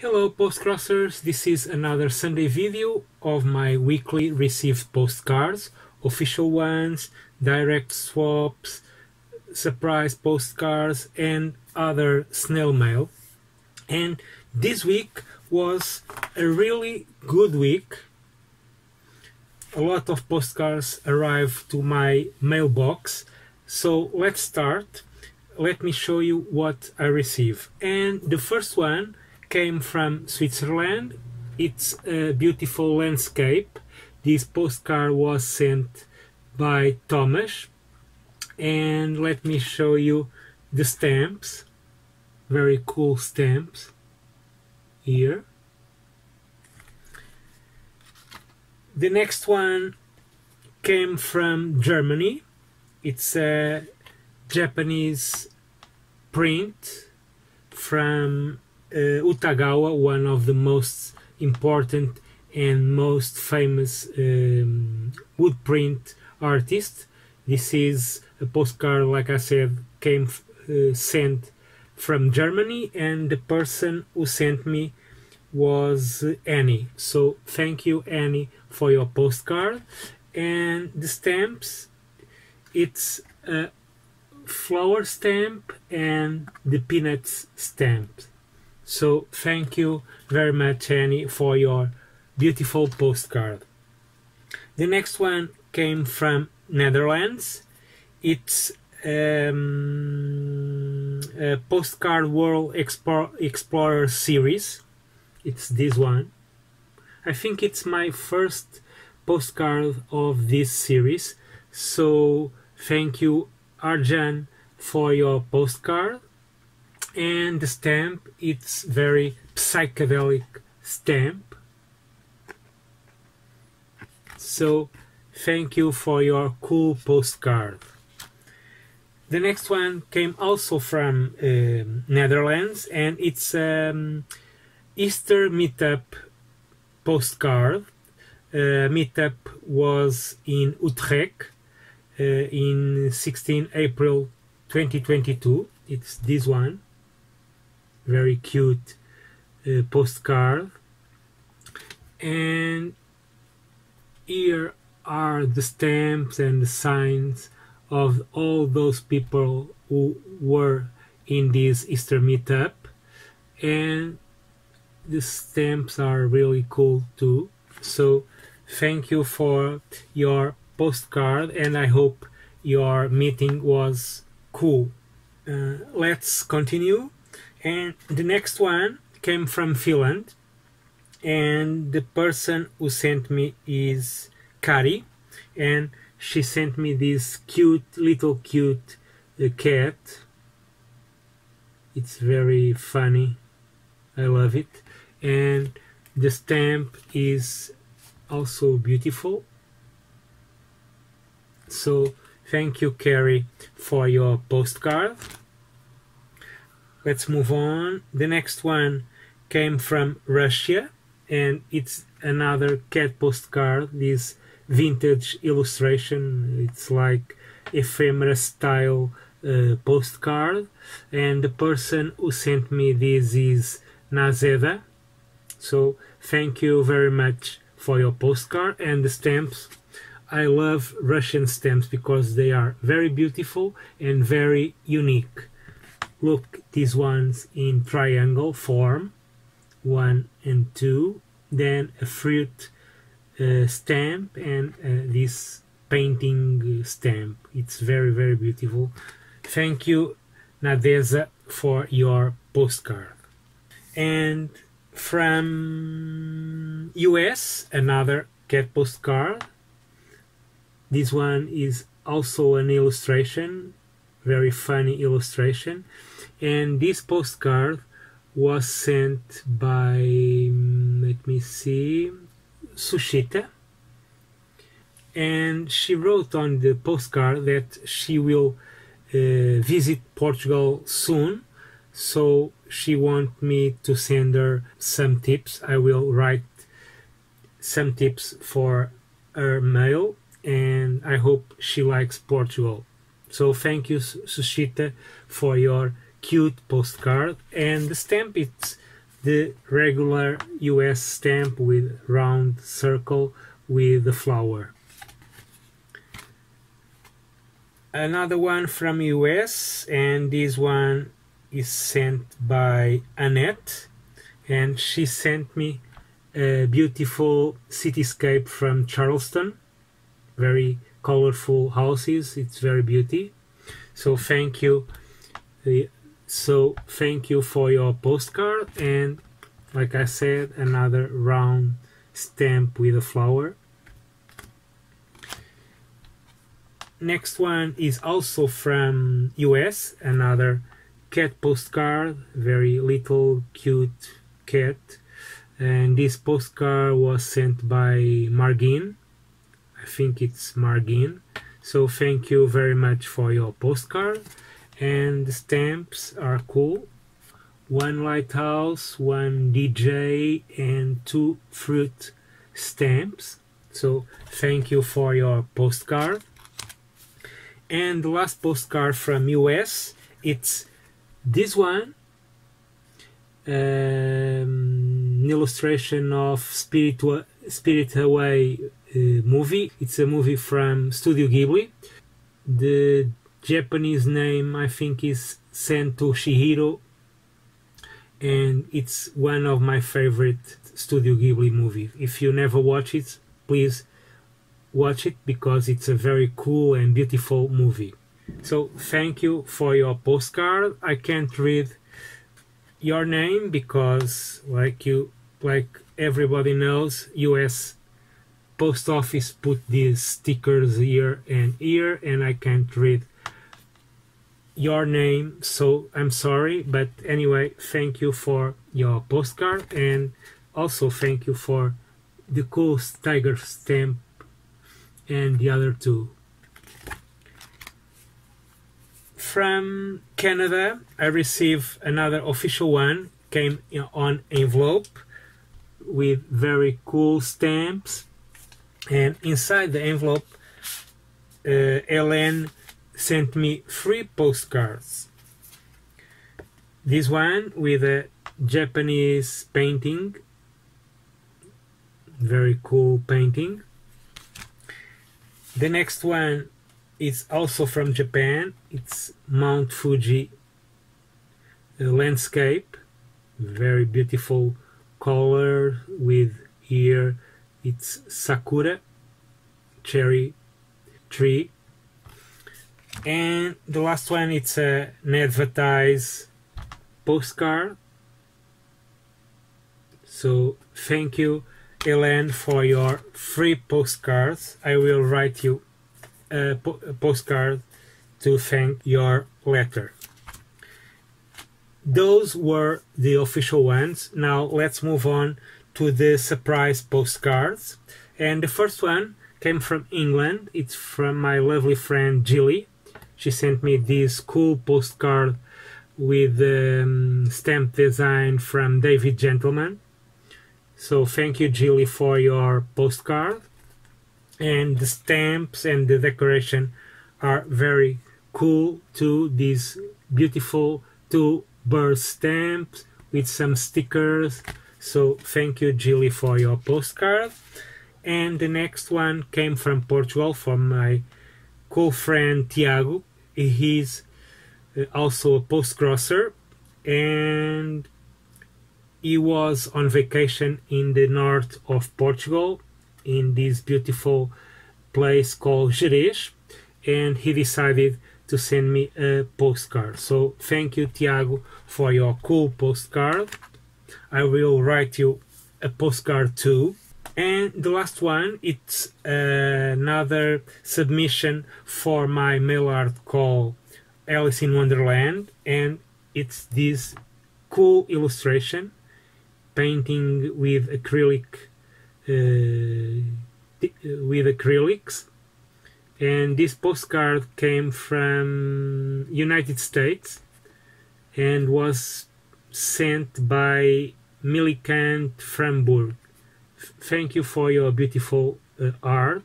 Hello postcrossers, this is another Sunday video of my weekly received postcards, official ones, direct swaps, surprise postcards and other snail mail. And this week was a really good week. A lot of postcards arrived to my mailbox. So let's start. Let me show you what I receive. And the first one came from Switzerland. It's a beautiful landscape. This postcard was sent by Thomas. And let me show you the stamps. Very cool stamps here. The next one came from Germany. It's a Japanese print from Utagawa, one of the most important and most famous um, wood print artists. This is a postcard, like I said, came uh, sent from Germany, and the person who sent me was Annie. So thank you, Annie, for your postcard. And the stamps, it's a flower stamp and the peanuts stamp. So thank you very much, Annie, for your beautiful postcard. The next one came from Netherlands. It's um, a postcard World Explore, Explorer series. It's this one. I think it's my first postcard of this series. So thank you, Arjan, for your postcard. And the stamp, it's very psychedelic stamp. So thank you for your cool postcard. The next one came also from um, Netherlands, and it's um, Easter meetup postcard. Uh, meetup was in Utrecht uh, in 16 April 2022. It's this one, very cute uh, postcard, and here are the stamps and the signs of all those people who were in this Easter meetup. And the stamps are really cool too. So thank you for your postcard and I hope your meeting was cool. Uh, let's continue and the next one came from Finland. And the person who sent me is Kari. And she sent me this cute little cute uh, cat. It's very funny. I love it. And the stamp is also beautiful. So thank you Kari for your postcard let's move on the next one came from russia and it's another cat postcard this vintage illustration. It's like ephemera style uh, postcard. And the person who sent me this is Nazeda. So thank you very much for your postcard and the stamps. I love Russian stamps because they are very beautiful and very unique. Look, these ones in triangle form, one and two, then a fruit uh, stamp and uh, this painting stamp. It's very, very beautiful. Thank you, Nadeza, for your postcard. And from US, another cat postcard. This one is also an illustration, very funny illustration. And this postcard was sent by, let me see, Sushita. And she wrote on the postcard that she will uh, visit Portugal soon. So she want me to send her some tips. I will write some tips for her mail and I hope she likes Portugal so thank you Sushita for your cute postcard and the stamp it's the regular US stamp with round circle with the flower. Another one from US and this one is sent by Annette and she sent me a beautiful cityscape from Charleston. Very colorful houses. It's very beauty. So thank you. So thank you for your postcard and like I said another round stamp with a flower. Next one is also from US, another cat postcard, very little cute cat. And this postcard was sent by Margin. Think it's Margin. So thank you very much for your postcard. And the stamps are cool. One lighthouse, one DJ, and two fruit stamps. So thank you for your postcard. And the last postcard from US, it's this one um, an illustration of Spirit, Spirit Away movie. It's a movie from Studio Ghibli. The Japanese name, I think, is Sen to Chihiro, and it's one of my favorite Studio Ghibli movies. If you never watch it, please watch it because it's a very cool and beautiful movie. So, thank you for your postcard. I can't read your name because like you like everybody knows us post office put these stickers here and here and i can't read your name so i'm sorry but anyway thank you for your postcard and also thank you for the cool tiger stamp and the other two from Canada, I received another official one, came on envelope with very cool stamps. And inside the envelope, uh, Ellen sent me three postcards. This one with a Japanese painting, very cool painting. The next one is also from Japan. It's Mount Fuji landscape. Very beautiful color with here it's sakura cherry tree and the last one it's a an advertise postcard so thank you Ellen for your free postcards I will write you a, po a postcard to thank your letter. Those were the official ones. Now let's move on to the surprise postcards. And the first one came from England. It's from my lovely friend Jilly. She sent me this cool postcard with um, stamp design from David Gentleman. So thank you, Jilly, for your postcard and the stamps and the decoration are very cool too these beautiful two bird stamps with some stickers so thank you Julie for your postcard and the next one came from Portugal from my cool friend Tiago he's uh, also a postcrosser and he was on vacation in the north of Portugal in this beautiful place called Gerês and he decided to send me a postcard. So thank you Tiago for your cool postcard. I will write you a postcard too. And the last one, it's another submission for my mail art called Alice in Wonderland and it's this cool illustration painting with acrylic uh, with acrylics and this postcard came from United States and was sent by Millicent Framburg. Thank you for your beautiful uh, art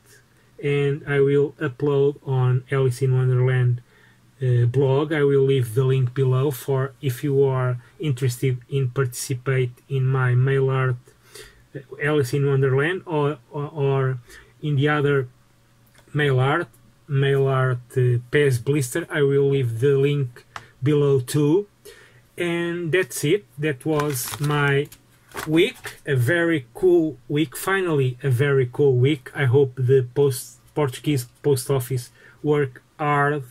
and I will upload on Alice in Wonderland uh, blog. I will leave the link below for if you are interested in participate in my mail art uh, Alice in Wonderland or, or, or in the other mail art mail art uh, Pez blister. I will leave the link below too. And that's it. That was my week. A very cool week. Finally, a very cool week. I hope the post Portuguese post office work hard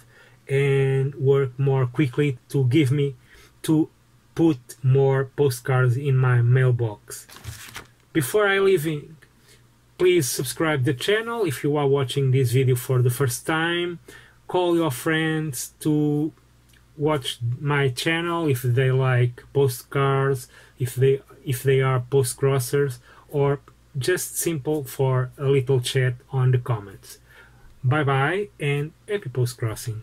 and work more quickly to give me to put more postcards in my mailbox. Before I leave, please subscribe the channel if you are watching this video for the first time. Call your friends to watch my channel if they like postcards, if they if they are postcrossers or just simple for a little chat on the comments. Bye bye and happy post crossing.